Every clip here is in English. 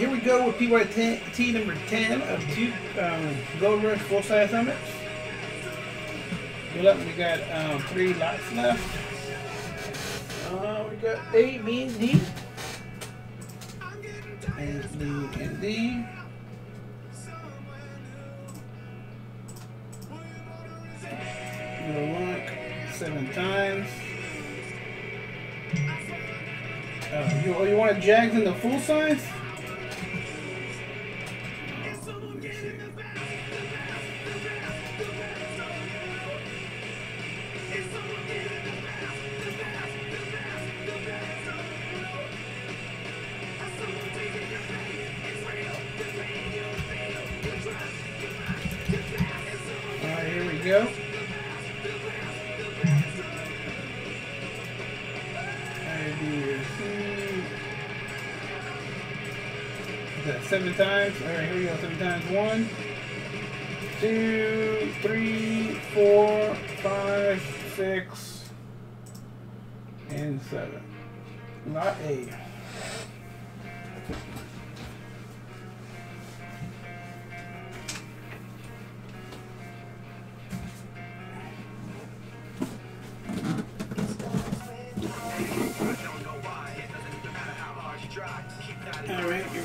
here we go with PYT number 10 of two um, Gold Rush full size helmets. Good luck, we got um, three lots left. Uh, we got A, B, and D. And D. Good luck, seven times. Uh, you, you want Jags in the full size? Is that seven times? Alright, here we go. Seven times. One, two, three, four, five, six, and seven. Lot A.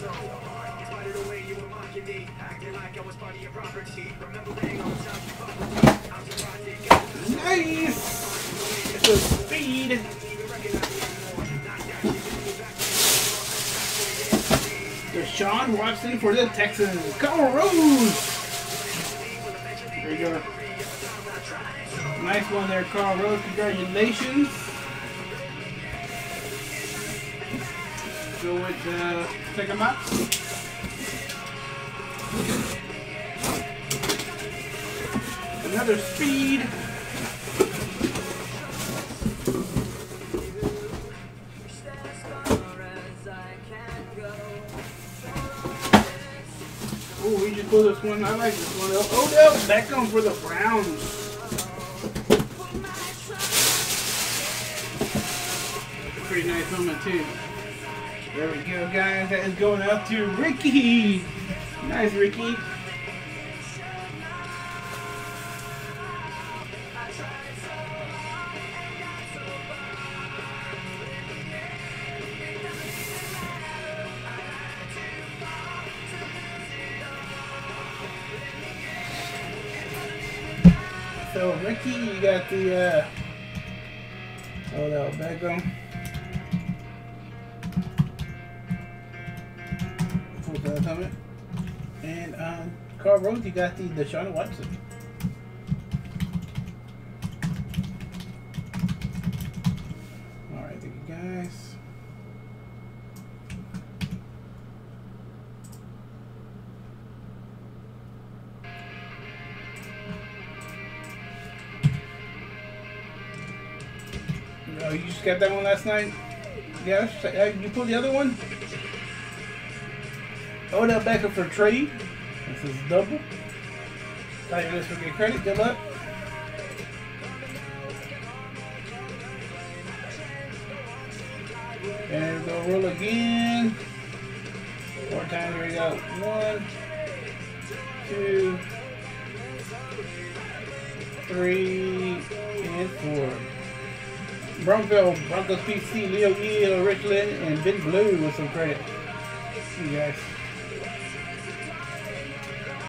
here we go. Good luck, guys. Oh, I was part thought that- What? It didn't change? Weird. Alright, good luck. Nice! It's a speed. Deshaun Watson for the Texans. Carl Rose. There you go. Nice one there, Carl Rose. Congratulations. Go with uh, check them. Another speed. Oh, we just pulled this one. I like this one. Oh no, Beckham for the Browns. Pretty nice helmet too. There we go, guys. That is going out to Ricky. Nice, Ricky. So Ricky, you got the uh, Odell Beckham. And um, Carl Rose, you got the Deshaun Watson. All right, thank you guys. Oh, you just got that one last night? Yeah, you pulled the other one? Odell Beckham for trade. This is double. Thought you this would get credit. Good luck. And we'll roll again. Four times. Here we go. One, two, three, and four. Bronco, Broncos PC, Leo Gill, Richland, and Ben Blue with some credit. See You guys.